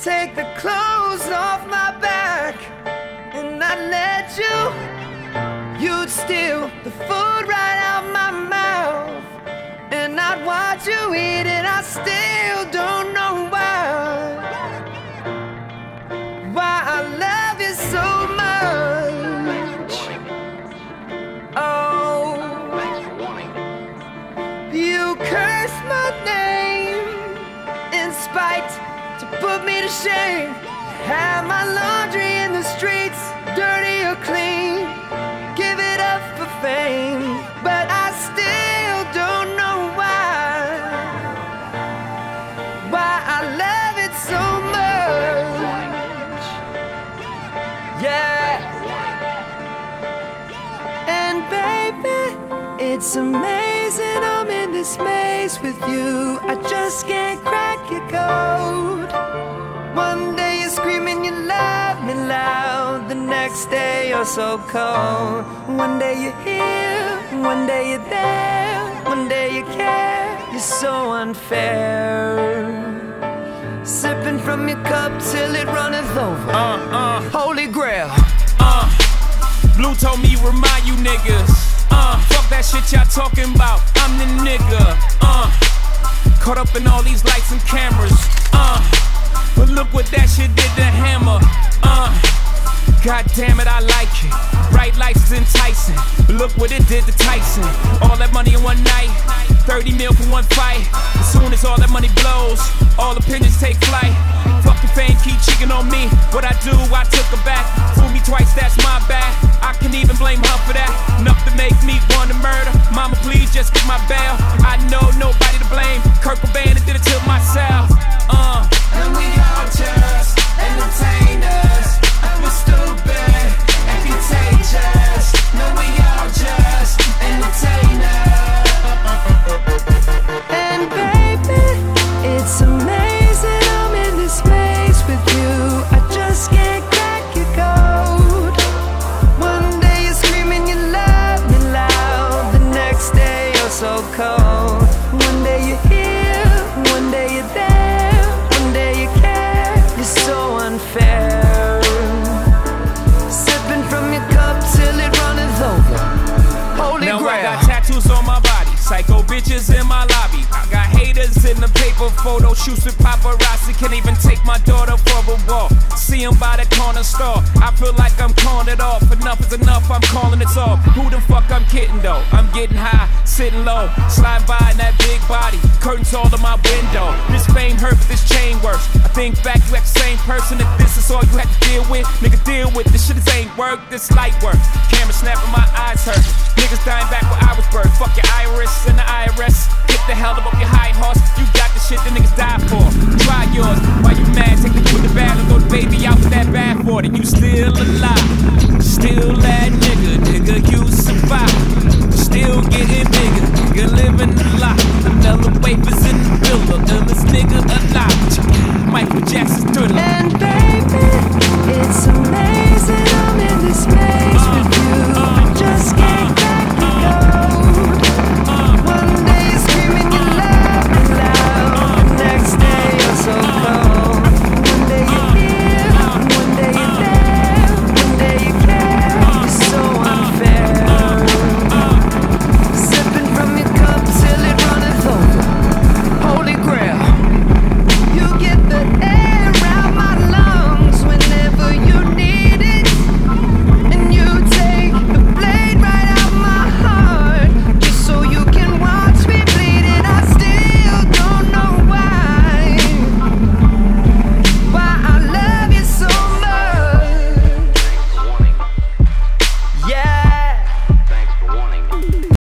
take the clothes off my back and I'd let you. You'd steal the food right out my mouth and I'd watch you eat it. I still don't put me to shame. Have my laundry in the streets, dirty or clean. Give it up for fame, but I still don't know why. Why I love it so much. Yeah. And baby, it's amazing I'm in this maze with you. I just can't crack your code. Next day you're so cold. One day you're here, one day you're there, one day you care. You're so unfair. Sipping from your cup till it runneth over. Uh, uh, Holy grail. uh. Blue told me remind you niggas. Uh, fuck that shit y'all talking about. I'm the nigga. Uh, caught up in all these lights and cameras. Uh, but look what that shit did to Hammer. God damn it, I like it. Bright lights is enticing. Look what it did to Tyson. All that money in one night. 30 mil for one fight. As soon as all that money blows, all opinions take flight. Fucking fame keep cheating on me. What I do, I took her back. Fool me twice, that's my bad. I can even blame her for that. Enough to make me want to murder. Mama, please just get my bail. I know nobody to blame. Kurt Cobain paper photo shoots with paparazzi. Can't even take my daughter for. 'Em by the corner store. I feel like I'm calling it off. Enough is enough, I'm calling it off. Who the fuck I'm kidding though? I'm getting high, sitting low, slide by in that big body. Curtains all to my window. This fame hurt, but this chain works. I think back, you act the same person. If this is all you had to deal with, nigga, deal with this shit. This ain't work, this light work. Camera snapping, my eyes hurt. Niggas dying back where I was birthed. Fuck your iris and the IRS. Get the hell up off your high horse. You got the shit the niggas die for. Try yours. Why you mad? Take the foot the bad and the baby out with that bad for it. You still alive. Still that nigga. Nigga, you survive. Still getting bigger. Nigga living a lot. Another wafers in the builder. Illest nigga alive.